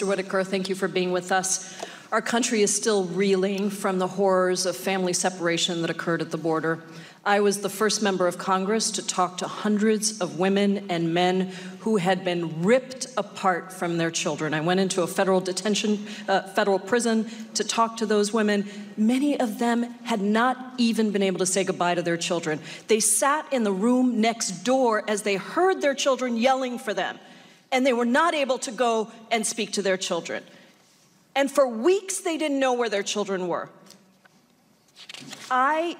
Mr. Whitaker, thank you for being with us. Our country is still reeling from the horrors of family separation that occurred at the border. I was the first member of Congress to talk to hundreds of women and men who had been ripped apart from their children. I went into a federal detention, uh, federal prison to talk to those women. Many of them had not even been able to say goodbye to their children. They sat in the room next door as they heard their children yelling for them, and they were not able to go and speak to their children. And for weeks, they didn't know where their children were. I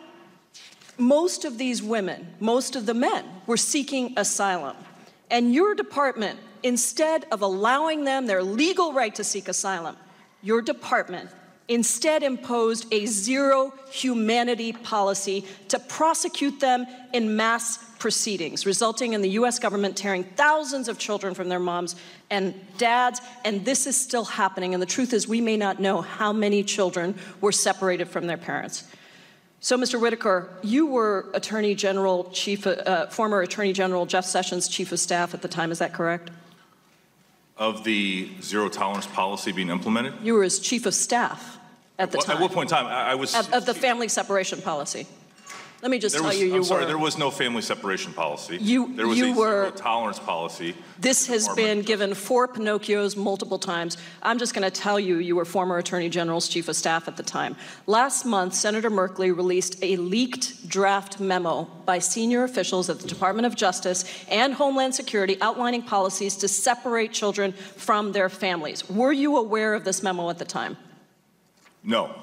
most of these women, most of the men, were seeking asylum. And your department, instead of allowing them their legal right to seek asylum, your department instead imposed a zero humanity policy to prosecute them in mass proceedings, resulting in the US government tearing thousands of children from their moms and dads. And this is still happening. And the truth is, we may not know how many children were separated from their parents. So, Mr. Whitaker, you were Attorney General, Chief, uh, former Attorney General Jeff Sessions' Chief of Staff at the time. Is that correct? Of the zero tolerance policy being implemented? You were his Chief of Staff at the well, time. At what point in time? I, I was of, of the family separation policy. Let me just there tell was, you, you I'm sorry, there was no family separation policy. You, there was you a were, zero tolerance policy. This has been given four Pinocchios multiple times. I'm just going to tell you, you were former Attorney General's Chief of Staff at the time. Last month, Senator Merkley released a leaked draft memo by senior officials at the Department of Justice and Homeland Security outlining policies to separate children from their families. Were you aware of this memo at the time? No.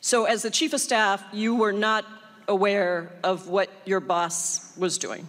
So, as the Chief of Staff, you were not aware of what your boss was doing?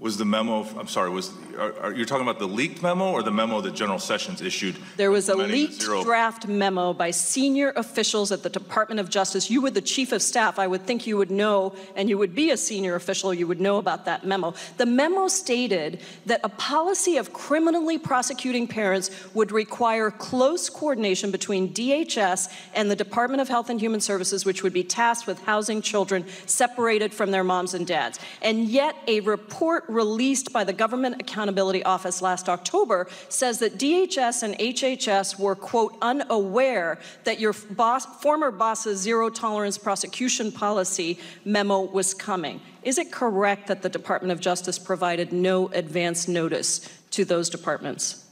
Was the memo, I'm sorry, was, are, are you talking about the leaked memo or the memo that General Sessions issued? There was a leaked draft memo by senior officials at the Department of Justice. You were the chief of staff. I would think you would know, and you would be a senior official, you would know about that memo. The memo stated that a policy of criminally prosecuting parents would require close coordination between DHS and the Department of Health and Human Services, which would be tasked with housing children separated from their moms and dads. And yet, a report released by the Government Accountability Office last October says that DHS and HHS were, quote, unaware that your boss, former boss's zero tolerance prosecution policy memo was coming. Is it correct that the Department of Justice provided no advance notice to those departments?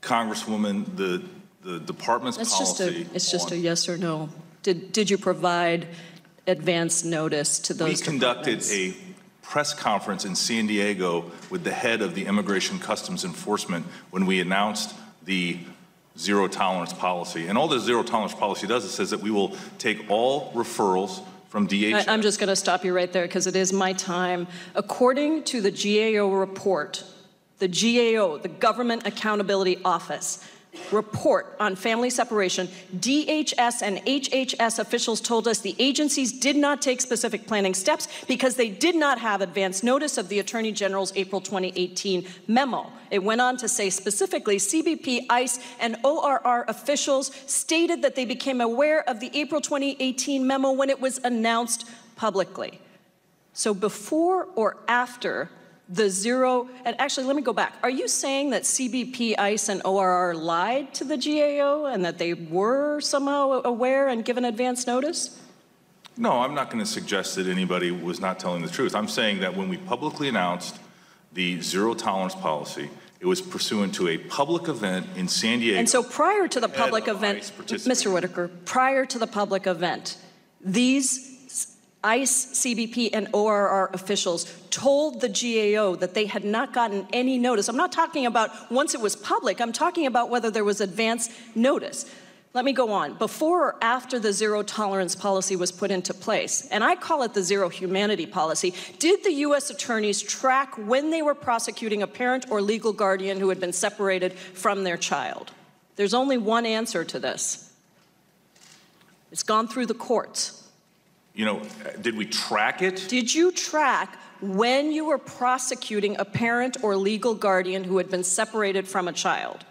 Congresswoman, the, the department's That's policy. Just a, it's just a yes or no. Did, did you provide advance notice to those We conducted a press conference in San Diego with the head of the Immigration Customs Enforcement when we announced the zero tolerance policy. And all the zero tolerance policy does is says that we will take all referrals from DHS. I, am just going to stop you right there because it is my time. According to the GAO report, the GAO, the Government Accountability Office, report on family separation, DHS and HHS officials told us the agencies did not take specific planning steps because they did not have advance notice of the Attorney General's April 2018 memo. It went on to say specifically CBP, ICE, and ORR officials stated that they became aware of the April 2018 memo when it was announced publicly. So before or after the zero, and actually, let me go back. Are you saying that CBP, ICE, and ORR lied to the GAO and that they were somehow aware and given advance notice? No, I'm not going to suggest that anybody was not telling the truth. I'm saying that when we publicly announced the zero tolerance policy, it was pursuant to a public event in San Diego. And so prior to the public event, Mr. Whitaker, prior to the public event, these ICE, CBP, and ORR officials told the GAO that they had not gotten any notice. I'm not talking about once it was public, I'm talking about whether there was advance notice. Let me go on. Before or after the zero tolerance policy was put into place, and I call it the zero humanity policy, did the U.S. attorneys track when they were prosecuting a parent or legal guardian who had been separated from their child? There's only one answer to this. It's gone through the courts you know, did we track it? Did you track when you were prosecuting a parent or legal guardian who had been separated from a child?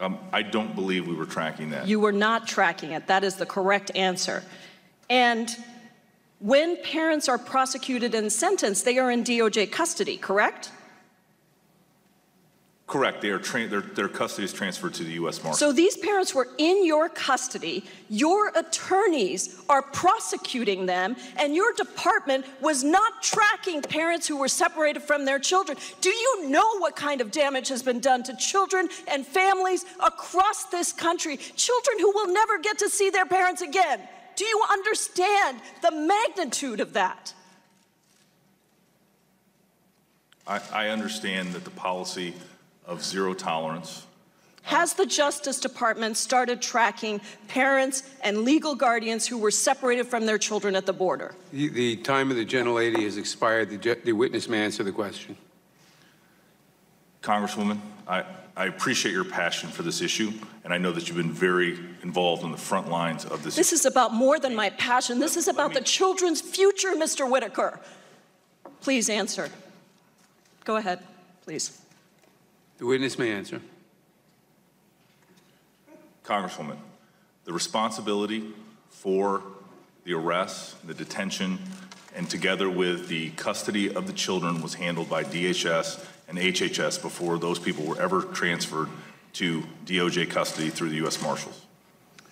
Um, I don't believe we were tracking that. You were not tracking it. That is the correct answer. And when parents are prosecuted and sentenced, they are in DOJ custody, correct? Correct, they are, tra- their, their custody is transferred to the U.S. Marshals. So these parents were in your custody, your attorneys are prosecuting them, and your department was not tracking parents who were separated from their children. Do you know what kind of damage has been done to children and families across this country? Children who will never get to see their parents again. Do you understand the magnitude of that? I, I understand that the policy of zero tolerance, Has the Justice Department started tracking parents and legal guardians who were separated from their children at the border? The, the time of the gentlelady has expired. The, the witness may answer the question. Congresswoman, I, I appreciate your passion for this issue, and I know that you've been very involved on the front lines of this. This is about more than my passion. This is about the children's future, Mr. Whitaker. Please answer. Go ahead, please. The witness may answer. Congresswoman, the responsibility for the arrest, the detention, and together with the custody of the children was handled by DHS and HHS before those people were ever transferred to DOJ custody through the U.S. Marshals.